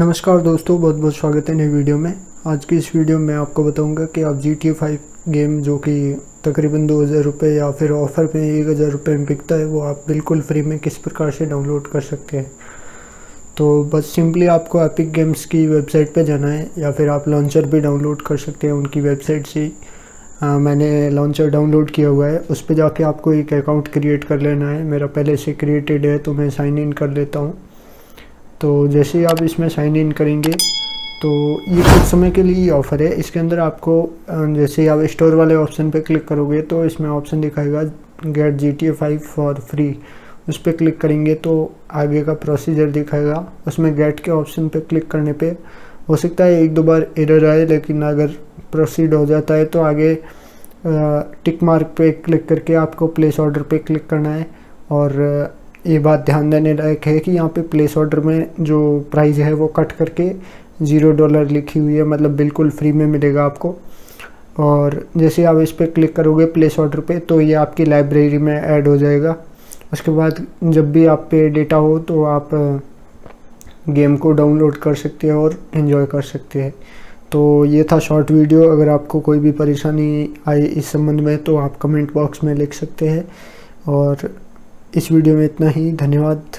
नमस्कार दोस्तों बहुत बहुत स्वागत है नई वीडियो में। आज की इस वीडियो में आपको बताऊँगा कि आप जी टी फाइव गेम जो कि तकरीबन दो हज़ार रुपये या फिर ऑफ़र पे एक हज़ार रुपये में बिकता है वो आप बिल्कुल फ्री में किस प्रकार से डाउनलोड कर सकते हैं। तो बस सिंपली आपको एपिक गेम्स की वेबसाइट पे जाना है या फिर आप लॉन्चर भी डाउनलोड कर सकते हैं उनकी वेबसाइट से आ, मैंने लॉन्चर डाउनलोड किया हुआ है उस पर जाके आपको एक अकाउंट क्रिएट कर लेना है। मेरा पहले से क्रिएटेड है तो मैं साइन इन कर लेता हूँ। तो जैसे ही आप इसमें साइन इन करेंगे तो ये कुछ समय के लिए ऑफ़र है। इसके अंदर आपको जैसे ही आप स्टोर वाले ऑप्शन पे क्लिक करोगे तो इसमें ऑप्शन दिखाएगा get G T five for free उस पर क्लिक करेंगे तो आगे का प्रोसीजर दिखाएगा। उसमें गेट के ऑप्शन पे क्लिक करने पे हो सकता है एक दो बार एरर आए, लेकिन अगर प्रोसीड हो जाता है तो आगे टिक मार्क पे क्लिक करके आपको प्लेस ऑर्डर पे क्लिक करना है। और ये बात ध्यान देने लायक है कि यहाँ पे प्लेस ऑर्डर में जो प्राइस है वो कट करके ज़ीरो डॉलर लिखी हुई है मतलब बिल्कुल फ्री में मिलेगा आपको। और जैसे आप इस पर क्लिक करोगे प्लेस ऑर्डर पे तो ये आपकी लाइब्रेरी में ऐड हो जाएगा। उसके बाद जब भी आप पे डेटा हो तो आप गेम को डाउनलोड कर सकते हैं और इन्जॉय कर सकते हैं। तो ये था शॉर्ट वीडियो अगर आपको कोई भी परेशानी आई इस संबंध में तो आप कमेंट बॉक्स में लिख सकते हैं। और इस वीडियो में इतना ही। धन्यवाद।